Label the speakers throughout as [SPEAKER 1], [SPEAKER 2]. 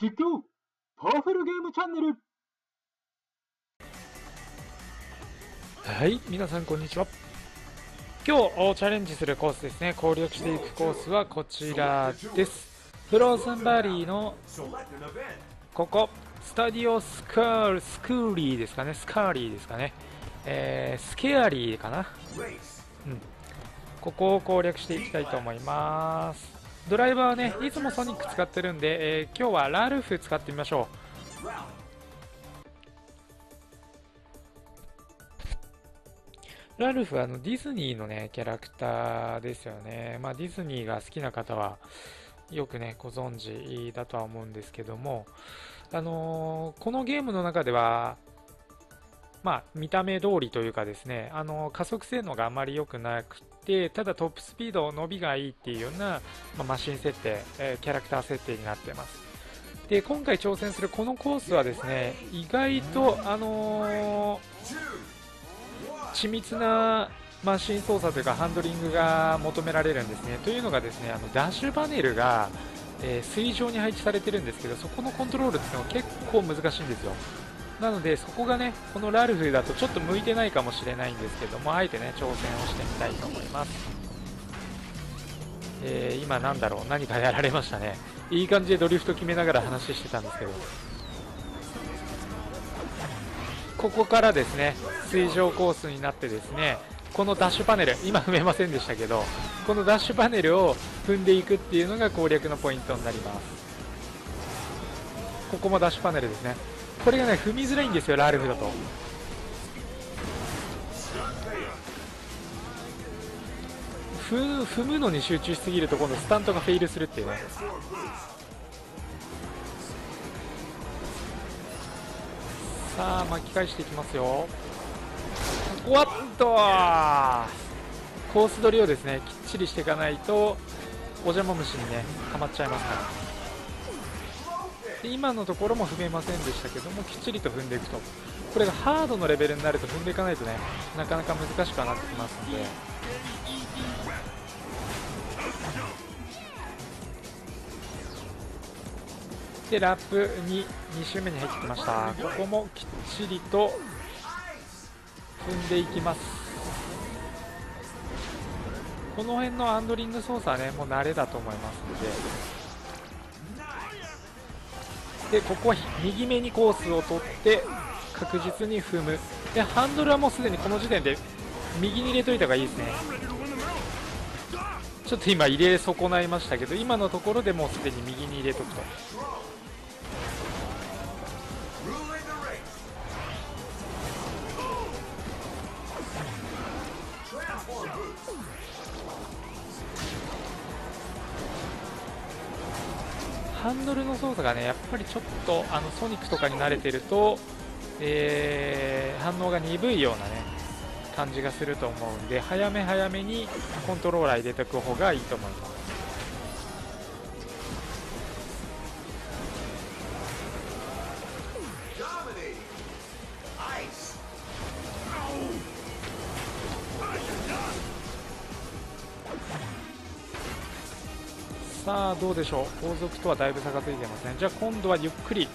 [SPEAKER 1] 実況パワフルゲームチャンネル
[SPEAKER 2] はい、皆さんこんにちは。今日チャレンジするコースですね、攻略していくコースはこちらです。フローズンバリーのここ、スタディオスカール、スクーリーですかね、スカーリーですかね、えー、スケアリーかな。うん。ここを攻略していきたいと思います。ドライバーはね、いつもソニック使ってるんで、えー今日はラルフ使ってみましょう。ラルフはあのディズニーのね、キャラクターですよね。まあディズニーが好きな方はよくね、ご存知だとは思うんですけども、あのーこのゲームの中では、まあ、見た目通りというかですね、あの加速性能があまり良くなくて、ただトップスピード、伸びがいいっていうような、まあマシン設定、えキャラクター設定になってます。で、今回挑戦するこのコースはですね、意外と、あのー緻密なマシン操作というかハンドリングが求められるんですね。というのがですね、あのダッシュパネルが、えー水上に配置されてるんですけど、そこのコントロールっていうのが結構難しいんですよ。なので、そこがね、このラルフだとちょっと向いてないかもしれないんですけども、あえてね、挑戦をしてみたいと思います。えー今なんだろう、何かやられましたね。いい感じでドリフト決めながら話してたんですけど。ここからですね、水上コースになってですね、このダッシュパネル、今踏めませんでしたけど、このダッシュパネルを踏んでいくっていうのが攻略のポイントになります。ここもダッシュパネルですね。これがね、踏みづらいんですよ、ラルフだと。踏踏むのに集中しすぎると今度スタントがフェイルするっていうね。さあ巻き返していきますよ。おわっと！コース取りをですねきっちりしていかないとお邪魔虫にねかまっちゃいますから。で今のところも踏めませんでしたけどもきっちりと踏んでいくと。これがハードのレベルになると踏んでいかないとねなかなか難しくはなってきますので。でラップに2周目に入ってきました。ここもきっちりと踏んでいきます。この辺のハンドリング操作はねもう慣れだと思いますので。でここは右目にコースを取って確実に踏む。でハンドルはもうすでにこの時点で右に入れといた方がいいですね。ちょっと今入れ損ないましたけど今のところでもうすでに右に入れとくと。ハンドルの操作がねやっぱりちょっとあのソニックとかに慣れてると、えー反応が鈍いようなね感じがすると思うんで早め早めにコントローラー入れておく方がいいと思います。さあどうでしょう。後続とはだいぶ差がついてますねじゃあ今度はゆっくり、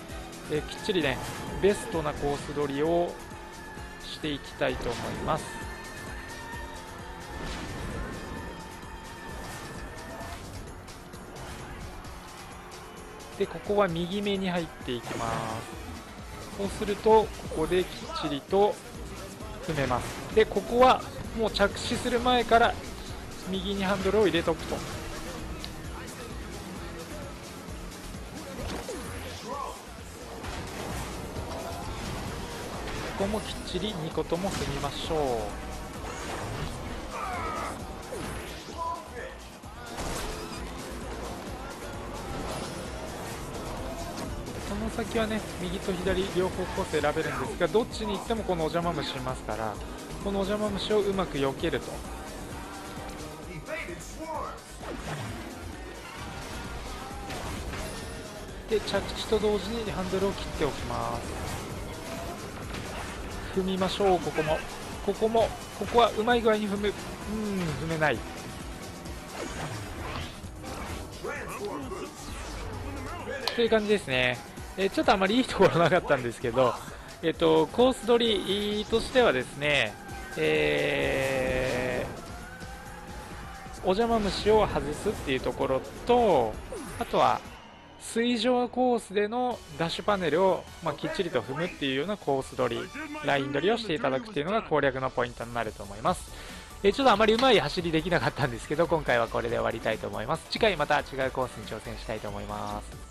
[SPEAKER 2] えーきっちりねベストなコース取りをしていきたいと思います。でここは右目に入っていきます。そうするとここできっちりと踏めます。でここはもう着地する前から右にハンドルを入れとくと。こもきっちり2個とも踏みましょう。その先はね右と左両方コース選べるんですがどっちに行ってもこのお邪魔虫いますからこのお邪魔虫をうまく避けると。で着地と同時にハンドルを切っておきます。踏みましょう。ここも。ここも。ここはうまい具合に踏む。うん踏めない。という感じですね。えちょっとあまりいいところなかったんですけど、えっと、コース取りとしてはですね、えー、お邪魔虫を外すっていうところと、あとは、水上コースでのダッシュパネルを、まあ、きっちりと踏むっていうようなコース取り、ライン取りをしていただくっていうのが攻略のポイントになると思います。えちょっとあまりうまい走りできなかったんですけど、今回はこれで終わりたいと思います。次回また違うコースに挑戦したいと思います。